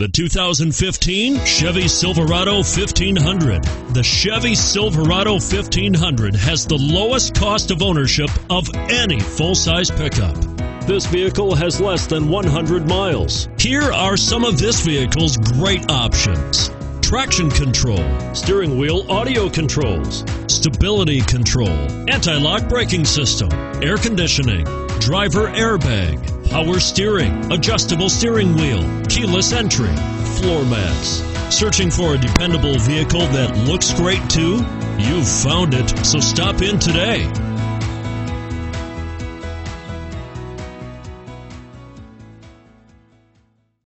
The 2015 Chevy Silverado 1500. The Chevy Silverado 1500 has the lowest cost of ownership of any full size pickup. This vehicle has less than 100 miles. Here are some of this vehicle's great options traction control, steering wheel audio controls, stability control, anti lock braking system, air conditioning, driver airbag power steering, adjustable steering wheel, keyless entry, floor mats. Searching for a dependable vehicle that looks great too? You've found it, so stop in today.